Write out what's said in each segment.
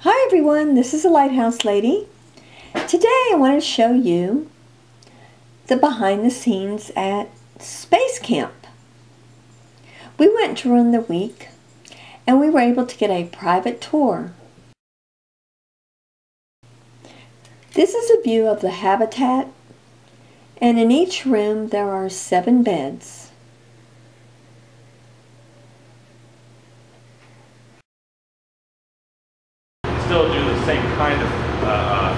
Hi everyone, this is the Lighthouse Lady. Today I want to show you the behind the scenes at Space Camp. We went during the week and we were able to get a private tour. This is a view of the habitat and in each room there are seven beds. Still do the same kind of uh, uh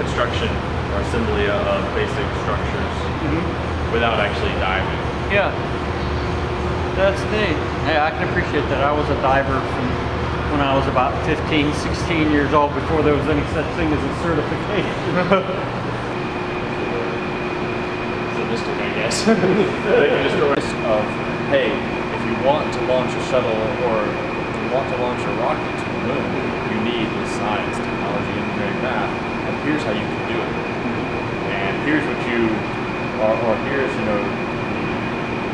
construction or assembly of basic structures mm -hmm. without actually diving. Yeah, that's neat. Hey, I can appreciate that. I was a diver from when I was about 15, 16 years old before there was any such thing as a certification. it's a mystic, I guess. they can just go of, hey, if you want to launch a shuttle or you want to launch a rocket to the moon, you need this science, technology, engineering, math, and here's how you can do it. And here's what you, or, or here's, you know,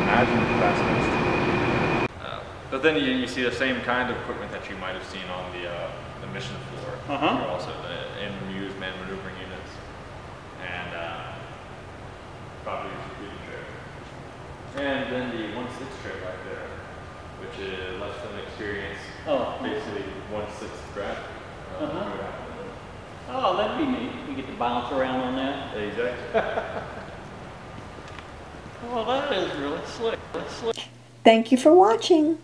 imagine the fastest. Uh, but then you, you, see the same kind of equipment that you might have seen on the, uh, the mission floor. Uh -huh. Also the in-use man maneuvering units. And uh, probably shooting trip. And then the 1-6 trip right there, which is less than experience. Oh. Basically one-sixth gravity. Uh -huh. Oh, that'd be neat. You get to bounce around on that. Exactly. well, that is really slick. That's slick. Thank you for watching.